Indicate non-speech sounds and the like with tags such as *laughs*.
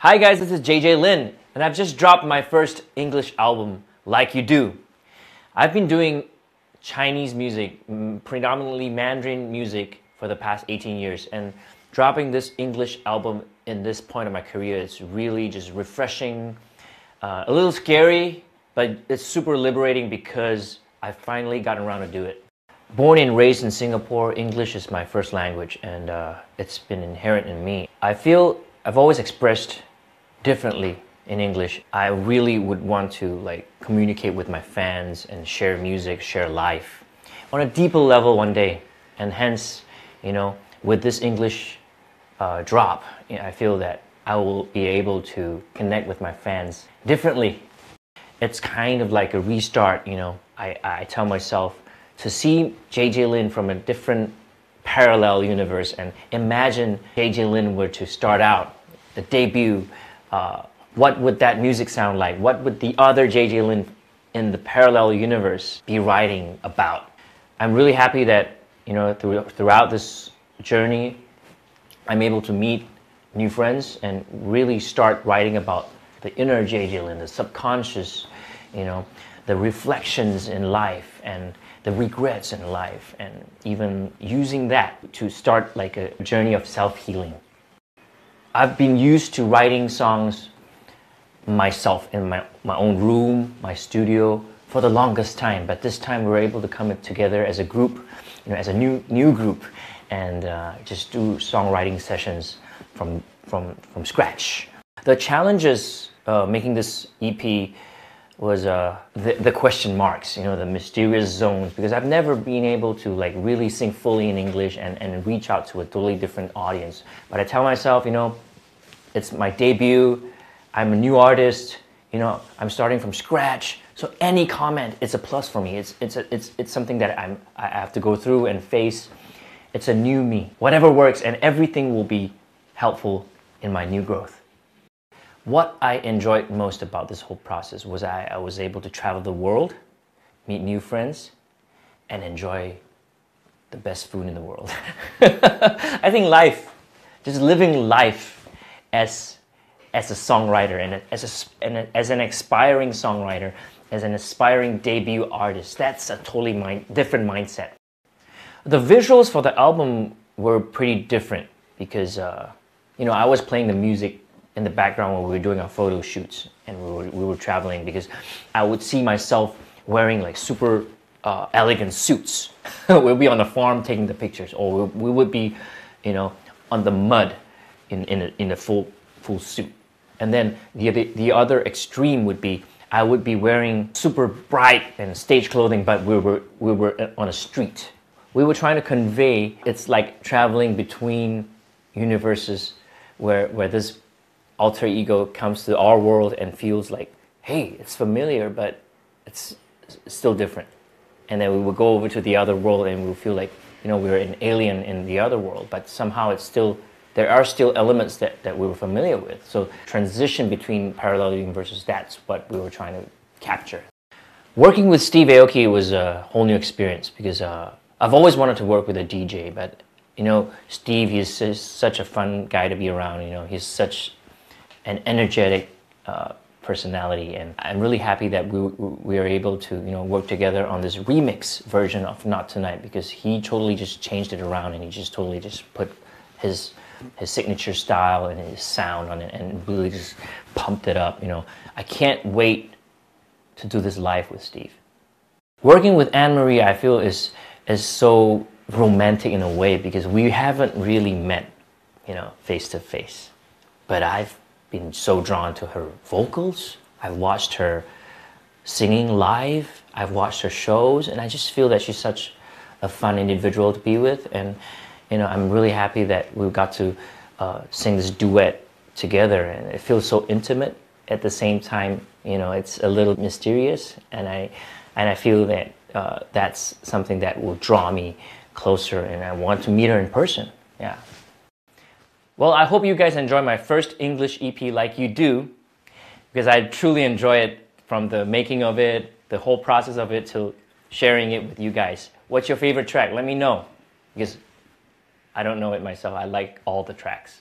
Hi guys, this is JJ Lin, and I've just dropped my first English album, Like You Do. I've been doing Chinese music, predominantly Mandarin music, for the past 18 years, and dropping this English album in this point of my career is really just refreshing, uh, a little scary, but it's super liberating because I finally gotten around to do it. Born and raised in Singapore, English is my first language and uh, it's been inherent in me. I feel I've always expressed differently in English. I really would want to like communicate with my fans and share music, share life on a deeper level one day. And hence, you know, with this English uh, drop, I feel that I will be able to connect with my fans differently. It's kind of like a restart, you know. I, I tell myself to see JJ Lin from a different parallel universe and imagine JJ Lin were to start out the debut. Uh, what would that music sound like? What would the other JJ Lin in the parallel universe be writing about? I'm really happy that you know through, throughout this journey, I'm able to meet new friends and really start writing about the inner JJ Lin, the subconscious, you know, the reflections in life and the regrets in life, and even using that to start like a journey of self healing. I've been used to writing songs myself in my, my own room, my studio for the longest time, but this time we are able to come together as a group, you know, as a new new group, and uh, just do songwriting sessions from from from scratch. The challenges uh, making this EP was uh, the, the question marks, you know, the mysterious zones, because I've never been able to like really sing fully in English and, and reach out to a totally different audience. But I tell myself, you know, it's my debut, I'm a new artist, you know, I'm starting from scratch. So any comment, it's a plus for me. It's, it's, a, it's, it's something that I'm, I have to go through and face. It's a new me. Whatever works and everything will be helpful in my new growth. What I enjoyed most about this whole process was I, I was able to travel the world, meet new friends, and enjoy the best food in the world. *laughs* I think life, just living life as, as a songwriter and as, a, and as an aspiring songwriter, as an aspiring debut artist, that's a totally mind, different mindset. The visuals for the album were pretty different because, uh, you know, I was playing the music in the background when we were doing our photo shoots and we were, we were traveling because I would see myself wearing like super uh, elegant suits. *laughs* we'll be on the farm taking the pictures or we, would be, you know, on the mud in, in, a, in a full, full suit. And then the, the, the other extreme would be I would be wearing super bright and stage clothing, but we were, we were on a street. We were trying to convey it's like traveling between universes where, where this alter ego comes to our world and feels like, hey, it's familiar, but it's still different. And then we will go over to the other world and we'll feel like, you know, we're an alien in the other world, but somehow it's still, there are still elements that, that we were familiar with. So transition between parallel universes, that's what we were trying to capture. Working with Steve Aoki was a whole new experience because uh, I've always wanted to work with a DJ, but you know, Steve, he's such a fun guy to be around. You know, he's such an energetic uh, personality, and I'm really happy that we, we are able to you know work together on this remix version of Not Tonight because he totally just changed it around and he just totally just put his his signature style and his sound on it and really just pumped it up. You know, I can't wait to do this live with Steve. Working with Anne Marie, I feel is is so romantic in a way because we haven't really met, you know, face to face. But I've been so drawn to her vocals. I've watched her singing live. I've watched her shows, and I just feel that she's such a fun individual to be with. And you know, I'm really happy that we got to uh, sing this duet together, and it feels so intimate. At the same time, you know, it's a little mysterious, and I and I feel that uh, that's something that will draw me closer, and I want to meet her in person. Yeah. Well, I hope you guys enjoy my first English EP like you do, because I truly enjoy it from the making of it, the whole process of it, to sharing it with you guys. What's your favorite track? Let me know, because I don't know it myself. I like all the tracks.